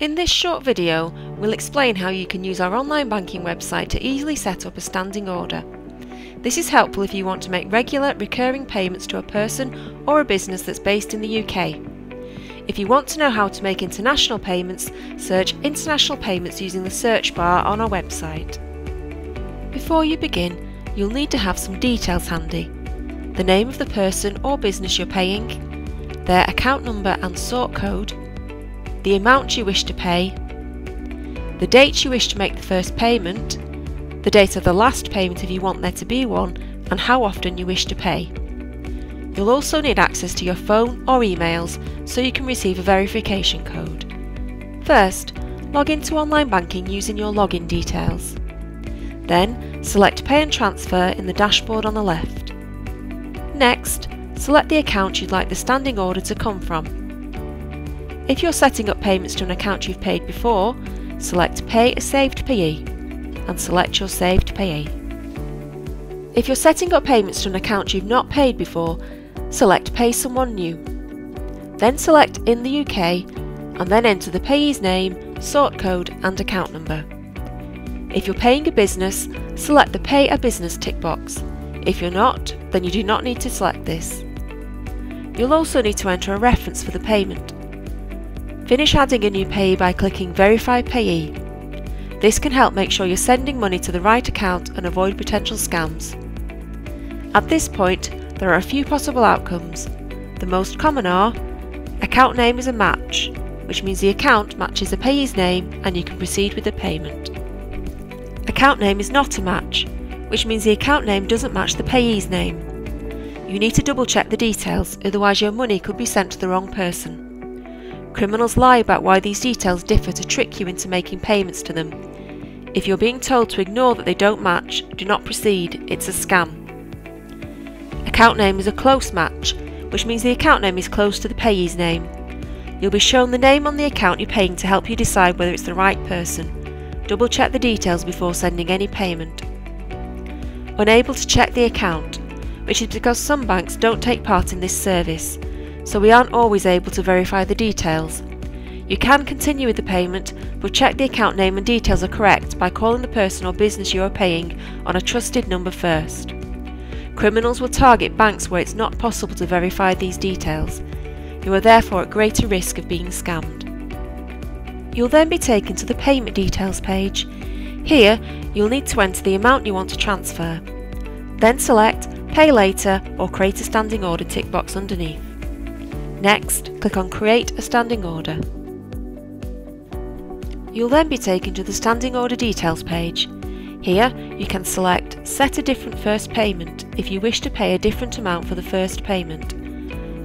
In this short video, we'll explain how you can use our online banking website to easily set up a standing order. This is helpful if you want to make regular, recurring payments to a person or a business that's based in the UK. If you want to know how to make international payments, search International Payments using the search bar on our website. Before you begin, you'll need to have some details handy. The name of the person or business you're paying, their account number and sort code, the amount you wish to pay, the date you wish to make the first payment, the date of the last payment if you want there to be one, and how often you wish to pay. You'll also need access to your phone or emails so you can receive a verification code. First, log into online banking using your login details. Then, select Pay and Transfer in the dashboard on the left. Next, select the account you'd like the standing order to come from. If you're setting up payments to an account you've paid before, select Pay a Saved Payee and select your saved payee. If you're setting up payments to an account you've not paid before, select Pay Someone New. Then select In the UK and then enter the payee's name, sort code and account number. If you're paying a business, select the Pay a Business tick box. If you're not, then you do not need to select this. You'll also need to enter a reference for the payment. Finish adding a new payee by clicking Verify Payee. This can help make sure you're sending money to the right account and avoid potential scams. At this point, there are a few possible outcomes. The most common are account name is a match, which means the account matches the payee's name and you can proceed with the payment. Account name is not a match, which means the account name doesn't match the payee's name. You need to double check the details, otherwise your money could be sent to the wrong person. Criminals lie about why these details differ to trick you into making payments to them. If you're being told to ignore that they don't match, do not proceed, it's a scam. Account name is a close match, which means the account name is close to the payee's name. You'll be shown the name on the account you're paying to help you decide whether it's the right person. Double check the details before sending any payment. Unable to check the account, which is because some banks don't take part in this service so we aren't always able to verify the details. You can continue with the payment, but check the account name and details are correct by calling the person or business you are paying on a trusted number first. Criminals will target banks where it's not possible to verify these details. You are therefore at greater risk of being scammed. You'll then be taken to the payment details page. Here, you'll need to enter the amount you want to transfer. Then select Pay Later or Create a Standing Order tick box underneath. Next, click on Create a Standing Order. You'll then be taken to the Standing Order Details page. Here, you can select Set a different first payment if you wish to pay a different amount for the first payment.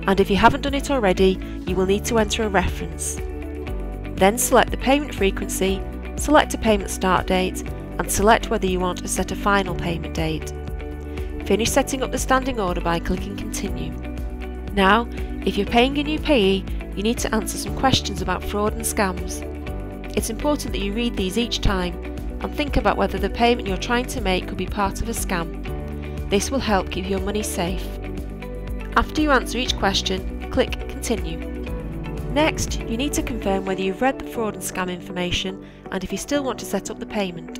And if you haven't done it already, you will need to enter a reference. Then select the payment frequency, select a payment start date, and select whether you want to set a final payment date. Finish setting up the standing order by clicking Continue. Now, if you're paying a new payee, you need to answer some questions about fraud and scams. It's important that you read these each time and think about whether the payment you're trying to make could be part of a scam. This will help keep your money safe. After you answer each question, click Continue. Next, you need to confirm whether you've read the fraud and scam information and if you still want to set up the payment.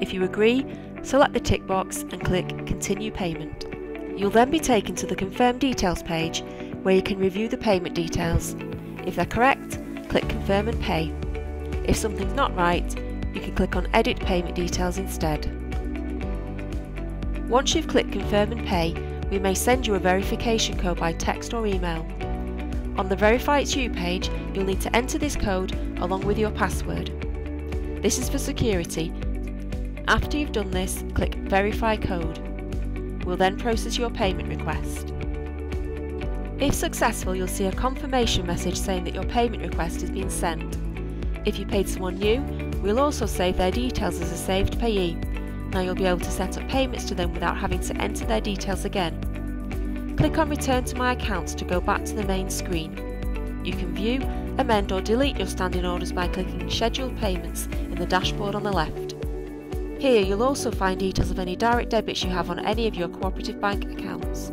If you agree, select the tick box and click Continue Payment. You'll then be taken to the Confirm Details page where you can review the payment details. If they're correct, click Confirm and Pay. If something's not right, you can click on Edit Payment Details instead. Once you've clicked Confirm and Pay, we may send you a verification code by text or email. On the Verify It's You page, you'll need to enter this code along with your password. This is for security. After you've done this, click Verify Code. We'll then process your payment request. If successful, you'll see a confirmation message saying that your payment request has been sent. If you paid someone new, we'll also save their details as a saved payee. Now you'll be able to set up payments to them without having to enter their details again. Click on Return to My Accounts to go back to the main screen. You can view, amend or delete your standing orders by clicking Schedule Payments in the dashboard on the left. Here you'll also find details of any direct debits you have on any of your cooperative bank accounts.